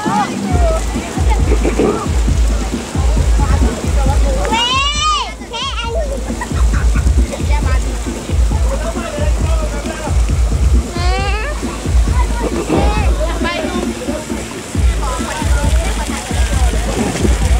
Oh,